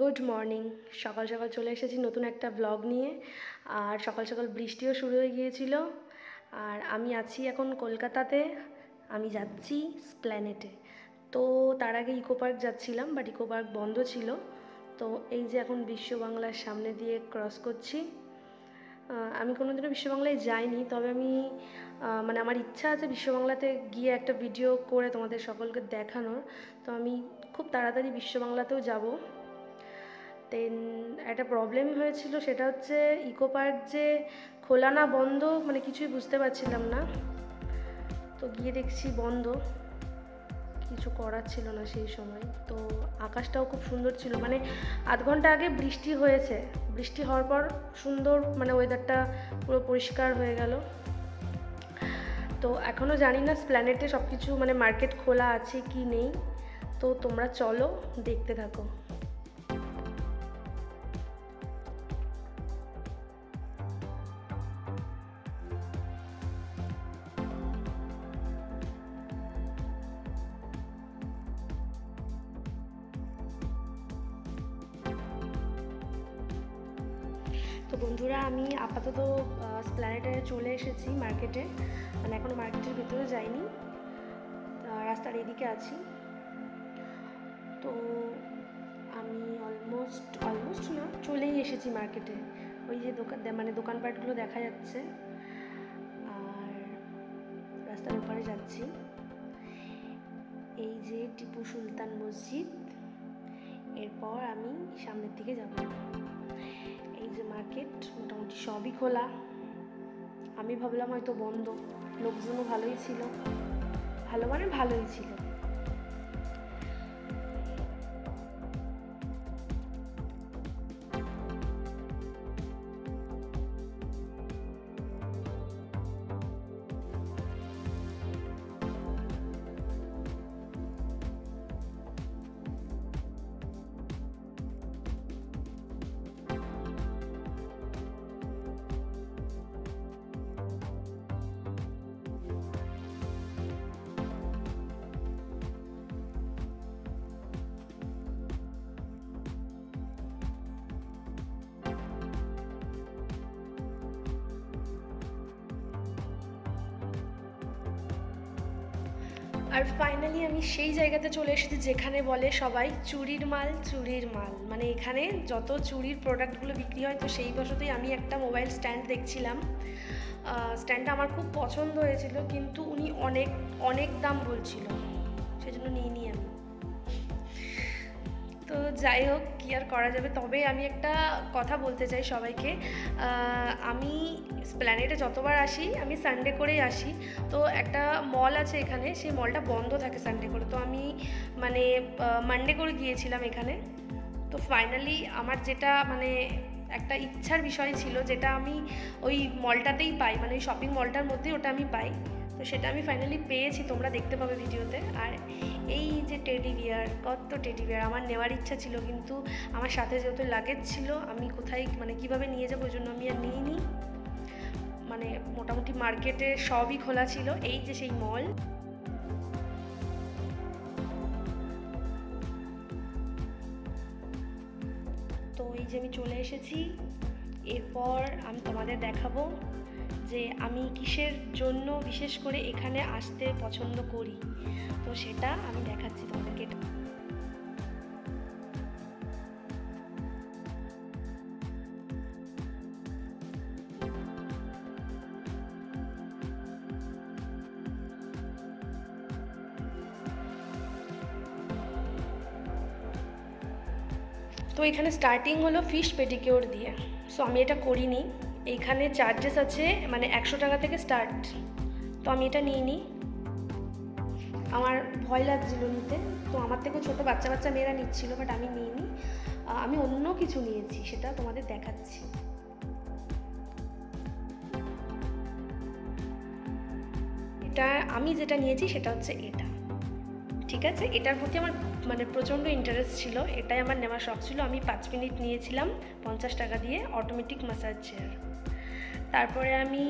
Good morning সকাল সকাল চলে এসেছি নতুন একটা ব্লগ নিয়ে। আর সকাল সকাল বৃষ্টিও শুরু হয়ে গিয়েছিল। আর আমি আছি এখন কলকাতাতে। আমি যাচ্ছি স্প্ল্যানেটে তো তার আগে ইকো পার্ক যাচ্ছিলাম বাট ইকো পার্ক বন্ধ ছিল। তো এই যে এখন বিশ্ব বাংলার সামনে দিয়ে ক্রস করছি। আমি কোনোদিনও বিশ্ব বাংলায় যাইনি, তবে আমি মানে আমার ইচ্ছা আছে বিশ্ব বাংলাতে গিয়ে একটা ভিডিও করে তোমাদের সকলকে দেখানোর। তো আমি খুব তাড়াতাড়ি বিশ্ব বাংলাতেও যাব। দেন একটা প্রবলেম হয়েছিল, সেটা হচ্ছে ইকো পার্ক যে খোলা না বন্ধ মানে কিছুই বুঝতে পারছিলাম না। তো গিয়ে দেখছি বন্ধ। কিছু করার ছিল না সেই সময়। তো আকাশটাও খুব সুন্দর ছিল। মানে আধ ঘণ্টা আগে বৃষ্টি হয়েছে। বৃষ্টি হওয়ার পর সুন্দর মানে ওয়েদারটা পুরো পরিষ্কার হয়ে গেল। তো এখনও জানি না স্প্ল্যানেটে সব কিছু মানে মার্কেট খোলা আছে কি নেই। তো তোমরা চলো, দেখতে থাকো। তো বন্ধুরা, আমি আপাতত স্প্ল্যানেটে চলে এসেছি মার্কেটে মানে এখনও মার্কেটের ভিতরে যাইনি। রাস্তার এদিকে আছি। তো আমি অলমোস্ট অলমোস্ট না, চলেই এসেছি মার্কেটে ওই যে দোকান মানে দোকানপাটগুলো দেখা যাচ্ছে। আর রাস্তার ওপারে যাচ্ছি। এই যে টিপু সুলতান মসজিদ। এরপর আমি সামনের দিকে যাব। এই যে মার্কেট মোটামুটি সবই খোলা। আমি ভাবলাম হয়তো বন্ধ। লোকজনও ভালোই ছিল। ভালো মানে ভালোই ছিল। আর ফাইনালি আমি সেই জায়গাতে চলে এসেছি যেখানে বলে সবাই চুরির মাল চুরির মাল। মানে এখানে যত চুরির প্রোডাক্টগুলো বিক্রি হয়, তো সেই বসতেই আমি একটা মোবাইল স্ট্যান্ড দেখছিলাম। স্ট্যান্ডটা আমার খুব পছন্দ হয়েছিল, কিন্তু উনি অনেক অনেক দাম বলছিল। সেজন্য নিয়ে নিই আমি। তো যাই হোক, কী আর করা যাবে? তবে আমি একটা কথা বলতে চাই সবাইকে। আমি স্প্ল্যানেটে যতবার আসি, আমি সানডে করেই আসি। তো একটা মল আছে এখানে, সেই মলটা বন্ধ থাকে সানডে করে। তো আমি মানে মানডে করে গিয়েছিলাম এখানে। তো ফাইনালি আমার যেটা মানে একটা ইচ্ছার বিষয় ছিল, যেটা আমি ওই মলটাতেই পাই মানে ওই শপিং মলটার মধ্যেই ওটা আমি পাই। তো সেটা আমি ফাইনালি পেয়েছি, তোমরা দেখতে পাবে ভিডিওতে আর যে টেডি বিয়ার কত টেডি বিয়ার আমার নেওয়ার ইচ্ছা ছিল, কিন্তু আমার সাথে যেহেতু লাগেজ ছিল, আমি কোথায় মানে কীভাবে নিয়ে যাব, ওই জন্য আমি আর নিইনি। মানে মোটামুটি মার্কেটে সবই খোলা ছিল, এই যে সেই মল তো এই যে আমি চলে এসেছি, এরপর আমি তোমাদের দেখাবো যে আমি কিসের জন্য বিশেষ করে এখানে আসতে পছন্দ করি? তো সেটা আমি দেখাচ্ছি তোমাদেরকে। তো এখানে স্টার্টিং হলো ফিশ পেটিকিওর দিয়ে। সো আমি এটা করিনি। এইখানে চার্জেস আছে মানে একশো টাকা থেকে স্টার্ট তো আমি এটা নিয়ে নিই। নি আমার ভয় লাগছিল নিতে। তো আমার থেকেও ছোটো বাচ্চা বাচ্চা মেয়েরা নিচ্ছিল বাট আমি নিইনি। আহ, আমি অন্য কিছু নিয়েছি সেটা তোমাদের দেখাচ্ছি। এটা আমি যেটা নিয়েছি সেটা হচ্ছে এটা। ঠিক আছে? এটার প্রতি আমার মানে প্রচণ্ড ইন্টারেস্ট ছিল। এটাই আমার নেওয়ার শখ ছিল। আমি পাঁচ মিনিট নিয়েছিলাম পঞ্চাশ টাকা দিয়ে অটোমেটিক ম্যাসাজ চেয়ার তারপরে আমি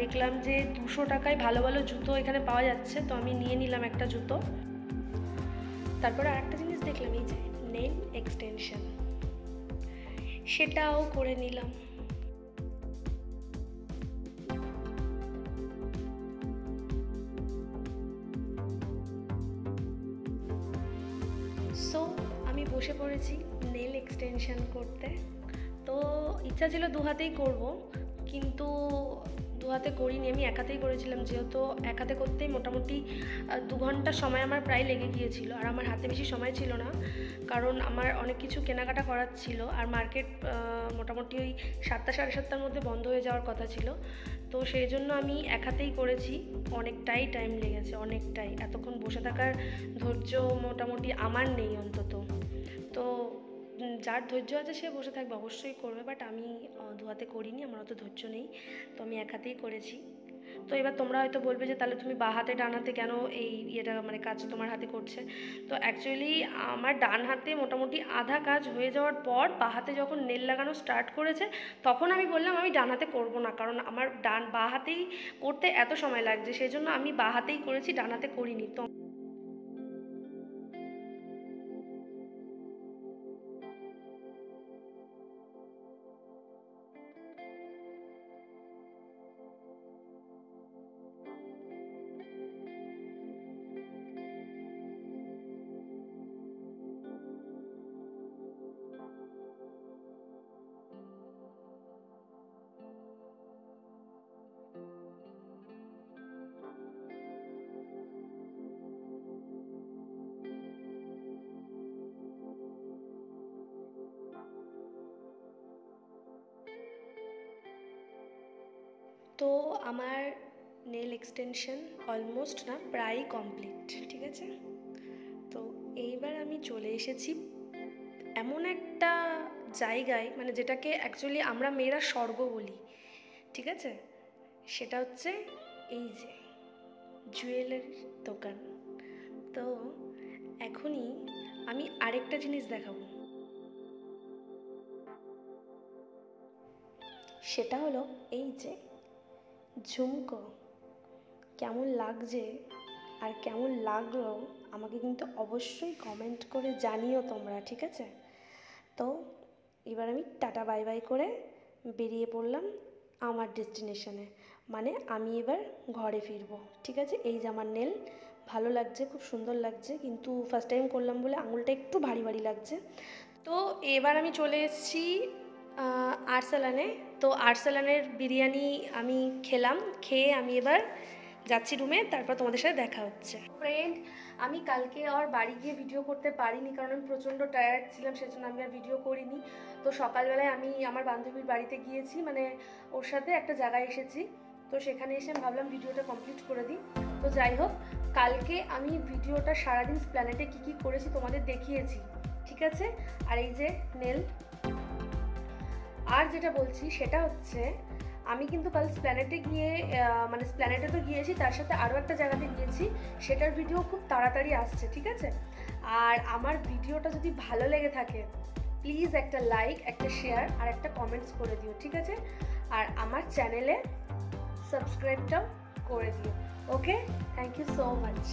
দেখলাম যে দুশো টাকায় ভালো ভালো জুতো এখানে পাওয়া যাচ্ছে, তো আমি নিয়ে নিলাম একটা জুতো। তারপরে আরেকটা জিনিস দেখলাম, এই যে নেল এক্সটেনশন। সেটাও করে নিলাম। সো আমি বসে পড়েছি নেল এক্সটেনশন করতে। তো ইচ্ছা ছিল দু হাতেই করব কিন্তু দু হাতে করিনি, আমি এক হাতেই করেছিলাম। যেহেতু এক হাতে করতেই মোটামুটি দু ঘণ্টা সময় আমার প্রায় লেগে গিয়েছিল। আর আমার হাতে বেশি সময় ছিল না, কারণ আমার অনেক কিছু কেনাকাটা করার ছিল। আর মার্কেট মোটামুটি ওই সাতটা, সাড়ে সাতটার মধ্যে বন্ধ হয়ে যাওয়ার কথা ছিল। তো সেই জন্য আমি এক হাতেই করেছি। অনেকটাই টাইম লেগেছে, অনেকটাই। এতক্ষণ বসে থাকার ধৈর্য মোটামুটি আমার নেই অন্তত। তো যার ধৈর্য আছে সে বসে থাকবে, অবশ্যই করবে বাট আমি দু হাতে করিনি, আমার অত ধৈর্য নেই, তো আমি এক হাতেই করেছি। তো এবার তোমরা হয়তো বলবে যে, তাহলে তুমি বা হাতে, ডান হাতে কেন এই ইয়েটা মানে কাজ তোমার হাতে করছে? তো অ্যাকচুয়ালি আমার ডান হাতে মোটামুটি আধা কাজ হয়ে যাওয়ার পর, বা হাতে যখন নেল লাগানো স্টার্ট করেছে, তখন আমি বললাম, আমি ডান হাতে করব না, কারণ আমার ডান, বা হাতেই করতে এত সময় লাগছে সেই জন্য আমি বা হাতেই করেছি, ডান হাতে করিনি। তো তো আমার নেল এক্সটেনশন অলমোস্ট না প্রায় কমপ্লিট ঠিক আছে? তো এইবার আমি চলে এসেছি এমন একটা জায়গায় মানে যেটাকে অ্যাকচুয়ালি আমরা মেয়েরা স্বর্গ বলি, ঠিক আছে? সেটা হচ্ছে এই যে জুয়েলারির দোকান। তো এখনই আমি আরেকটা জিনিস দেখাবো। সেটা হলো এই যে ঝুমকো। কেমন লাগছে আর কেমন লাগল আমাকে কিন্তু অবশ্যই কমেন্ট করে জানিও তোমরা, ঠিক আছে? তো এবার আমি টাটা বাই বাই করে বেরিয়ে পড়লাম আমার ডেস্টিনেশনে মানে আমি এবার ঘরে ফিরবো, ঠিক আছে? এই যে আমার নেল ভালো লাগছে, খুব সুন্দর লাগছে, কিন্তু ফার্স্ট টাইম করলাম বলে আঙুলটা একটু ভারী ভারী লাগছে। তো এবার আমি চলে এসেছি আরসালানে তো আরসালানের বিরিয়ানি আমি খেলাম, খেয়ে আমি এবার যাচ্ছি রুমে তারপর তোমাদের সাথে দেখা হচ্ছে। ফ্রেন্ড আমি কালকে আর বাড়ি গিয়ে ভিডিও করতে পারিনি কারণ আমি প্রচণ্ড টায়ার্ড ছিলাম, সেজন্য আমি আর ভিডিও করিনি। তো সকালবেলায় আমি আমার বান্ধবীর বাড়িতে গিয়েছি মানে ওর সাথে একটা জায়গায় এসেছি। তো সেখানে এসে আমি ভাবলাম ভিডিওটা কমপ্লিট করে দিই। তো যাই হোক, কালকে আমি ভিডিওটা সারাদিন প্ল্যানেটে কী কী করেছি তোমাদের দেখিয়েছি, ঠিক আছে? আর এই যে নেল আর যেটা বলছি সেটা হচ্ছে, আমি কিন্তু কাল স্প্ল্যানেটে গিয়ে মানে স্প্ল্যানেটে তো গিয়েছি, তার সাথে আরও একটা জায়গাতে গিয়েছি, সেটার ভিডিও খুব তাড়াতাড়ি আসছে, ঠিক আছে? আর আমার ভিডিওটা যদি ভালো লেগে থাকে প্লিজ একটা লাইক একটা শেয়ার আর একটা কমেন্টস করে দিও, ঠিক আছে? আর আমার চ্যানেলে সাবস্ক্রাইবটাও করে দিও okay thank you so much